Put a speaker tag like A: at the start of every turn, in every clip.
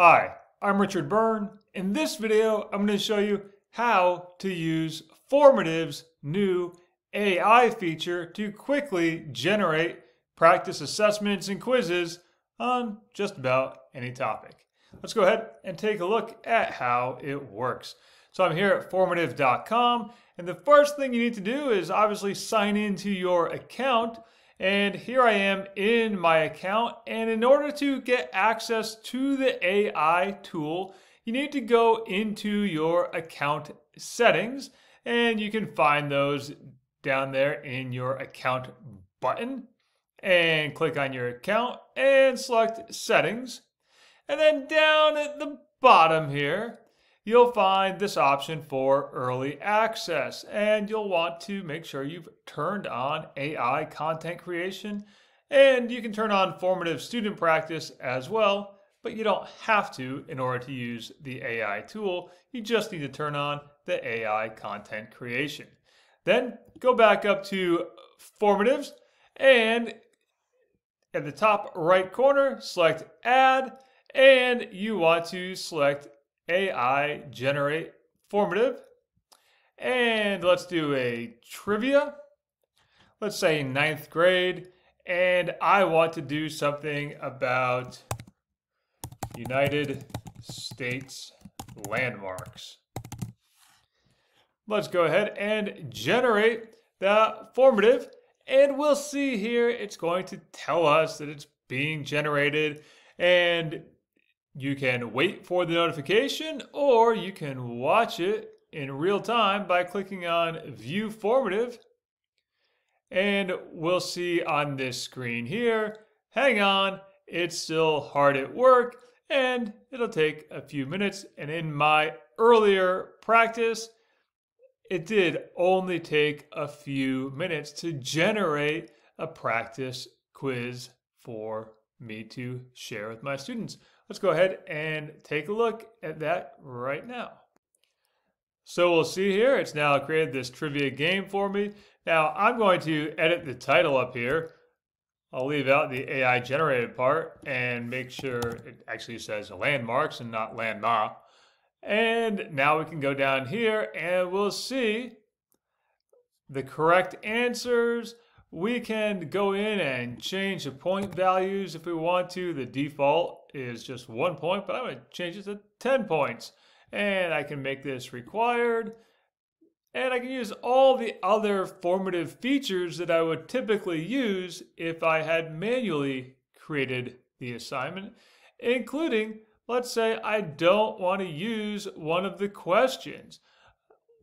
A: Hi, I'm Richard Byrne. In this video, I'm going to show you how to use Formative's new AI feature to quickly generate practice assessments and quizzes on just about any topic. Let's go ahead and take a look at how it works. So I'm here at formative.com, and the first thing you need to do is obviously sign into your account. And here I am in my account. And in order to get access to the AI tool, you need to go into your account settings and you can find those down there in your account button and click on your account and select settings. And then down at the bottom here, you'll find this option for early access. And you'll want to make sure you've turned on AI content creation. And you can turn on formative student practice as well, but you don't have to in order to use the AI tool. You just need to turn on the AI content creation. Then go back up to formatives and at the top right corner, select add and you want to select AI generate formative. And let's do a trivia. Let's say ninth grade. And I want to do something about United States landmarks. Let's go ahead and generate the formative. And we'll see here, it's going to tell us that it's being generated. And you can wait for the notification or you can watch it in real time by clicking on View Formative. And we'll see on this screen here, hang on, it's still hard at work and it'll take a few minutes. And in my earlier practice, it did only take a few minutes to generate a practice quiz for me to share with my students. Let's go ahead and take a look at that right now. So we'll see here, it's now created this trivia game for me. Now I'm going to edit the title up here. I'll leave out the AI generated part and make sure it actually says landmarks and not landma. And now we can go down here and we'll see the correct answers we can go in and change the point values if we want to. The default is just one point, but I'm going to change it to 10 points. And I can make this required. And I can use all the other formative features that I would typically use if I had manually created the assignment, including, let's say I don't want to use one of the questions.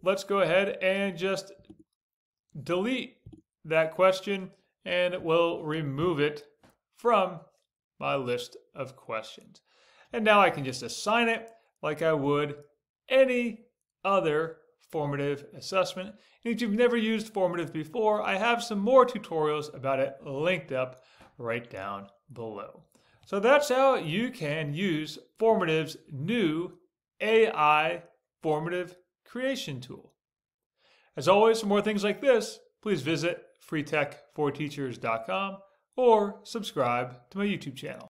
A: Let's go ahead and just delete that question and it will remove it from my list of questions. And now I can just assign it like I would any other formative assessment. And if you've never used formative before, I have some more tutorials about it linked up right down below. So that's how you can use Formative's new AI formative creation tool. As always, for more things like this, please visit freetech4teachers.com or subscribe to my YouTube channel.